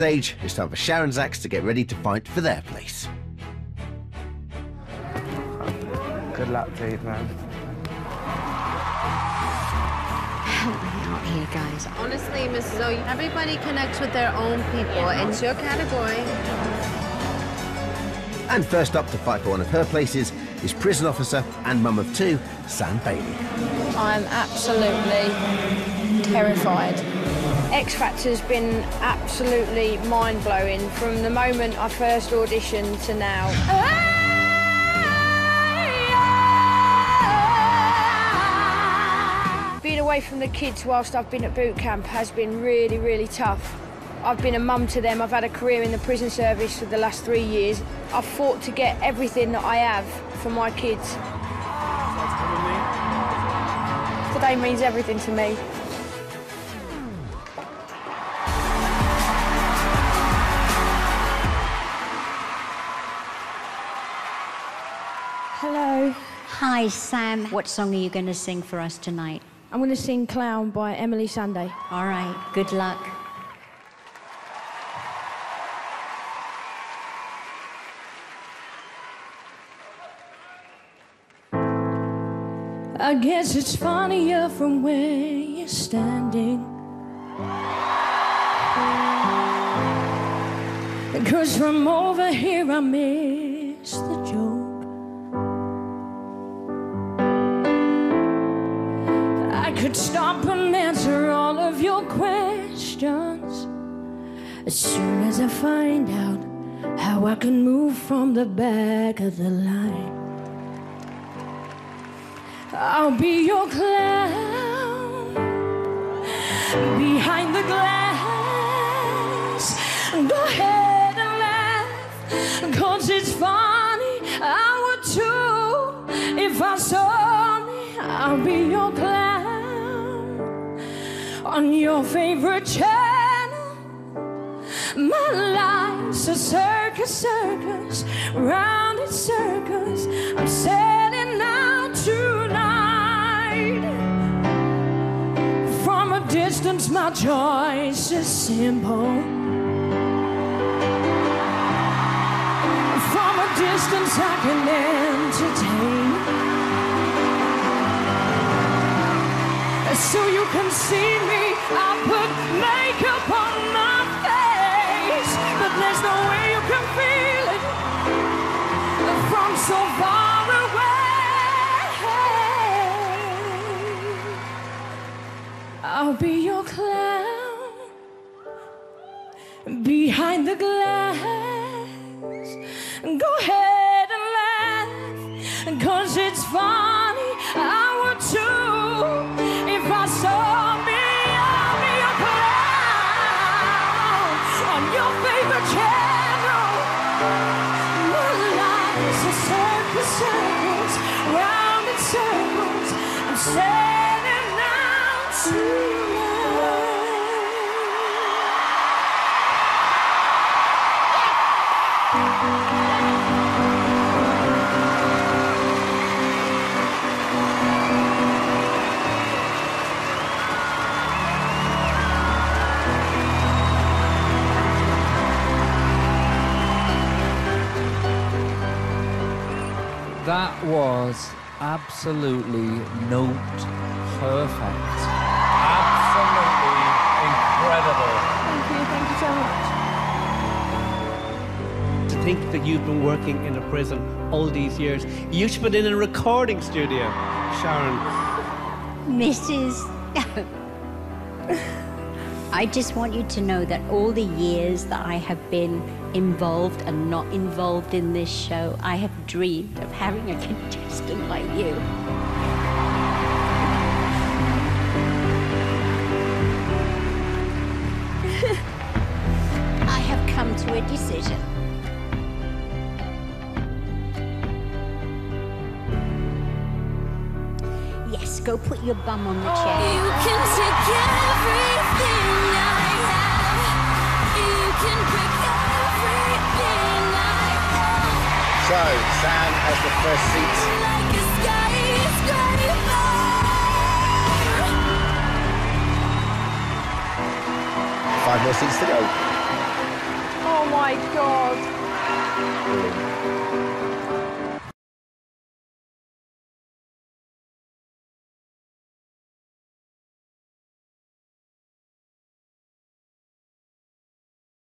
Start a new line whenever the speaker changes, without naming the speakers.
Stage, it's time for Sharon's acts to get ready to fight for their place.
Good luck, Dave, man.
Help me out here, guys.
Honestly, Mrs. O, everybody connects with their own people. It's your category.
And first up to fight for one of her places is prison officer and mum of two, Sam Bailey.
I'm absolutely terrified. X Factor's been absolutely mind blowing from the moment I first auditioned to now. Being away from the kids whilst I've been at boot camp has been really, really tough. I've been a mum to them. I've had a career in the prison service for the last three years. I've fought to get everything that I have for my kids. Today means everything to me.
Hi, Sam. What song are you going to sing for us tonight?
I'm going to sing Clown by Emeli Sande.
All right, good luck.
I guess it's funnier from where you're standing. Cause from over here I miss the joke. Could stop and answer all of your questions as soon as I find out how I can move from the back of the line. I'll be your clown behind the glass. Go ahead and laugh, cause it's funny. I would too if I saw me. I'll be your clown on your favorite channel. My life's a circus, circus, round in circus. I'm setting out tonight. From a distance, my choice is simple. From a distance, I can entertain. So you can see me, behind the glass. Go ahead and laugh, cause it's funny. I would too if I saw me. I'll be your clown on your favorite channel. My life's a circus, circus, round in circles. I'm setting out tonight.
That was absolutely note perfect.
Absolutely incredible.
Thank you, thank you so much.
to think that you've been working in a prison all these years. You should been in a recording studio, Sharon.
Mrs. I just want you to know that all the years that I have been involved and not involved in this show, I have dreamed of having a contestant like you. I have come to a decision. Go put your bum on the chair.
You can take everything I have. You can break everything I.
So, Sam has the first seat. Five more seats to go. Oh my god.